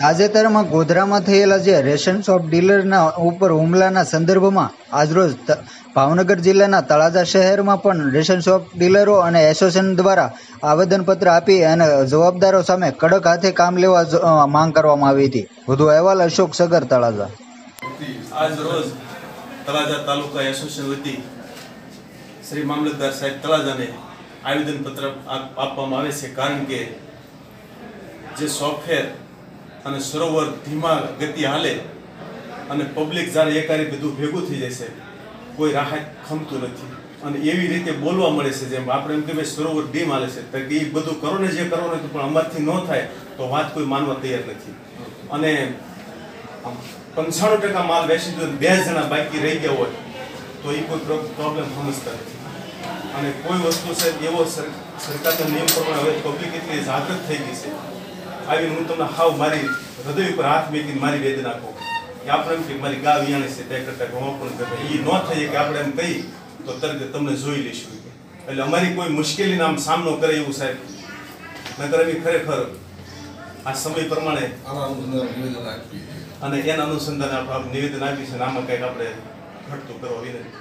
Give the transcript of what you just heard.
તાજેતરમાં ગોધરામાં થયેલા જે રેશન શોપ ડીલરના ઉપર હુમલાના સંદર્ભમાં આજરોજ ભાવનગર જિલ્લાના તળાજા શહેરમાં પણ રેશન શોપ ડીલરો અને એસોસિએશન દ્વારા આવેદનપત્ર આપી અને જવાબદારો સામે કડક હાથે કામ લેવા માંગ કરવામાં આવી હતી. વધુ અહેવાલ અશોક સગર, તળાજા. આજ તળાજા તાલુકા એસોસિએશન વતી શ્રી મામલતદાર સાહેબ તળાજાને આવેદનપત્ર આપવામાં આવે છે. કારણ કે જે સોફ્ટવેર અને સરોવર ધીમા ગતિ હાલે અને પબ્લિક જ્યારે એકારી બધું ભેગું થઈ જશે કોઈ રાહત ખમતું નથી. અને એવી રીતે બોલવા મળે છે જેમ આપણે એમ કે સરોવર ડીમ હાલે છે, તો એ બધું કરો ને જે કરવાનું હતું પણ અમારથી ન થાય, તો વાત કોઈ માનવા તૈયાર નથી. અને પંચાણું ટકા માલ વેચી દો બે જણા બાકી રહી ગયા હોય, તો એ કોઈ પ્રોબ્લેમ સમજતા નથી. અને કોઈ વસ્તુ છે એવો સરકારના નિયમ પ્રમાણે હવે પબ્લિક એટલી જાગૃત થઈ ગઈ છે આવીને હું તમને હાવ મારી હૃદય ઉપર હાથ મેકીને મારી વેદના કહું. કે આપણે એમ કે મારી ગા વિયાણી છે બે કરતા ઘણો પણ કરે એ ન થઈએ કે આપણે એમ કહી તો તરત તમને જોઈ લઈશું. એટલે અમારી કોઈ મુશ્કેલીનો આમ સામનો કરે એવું સાહેબ. નકર એવી ખરેખર આ સમય પ્રમાણે અને એના અનુસંધાને આપણે નિવેદન આપી છે આમાં કંઈક આપણે ઘટતું કરવા વિનંતી.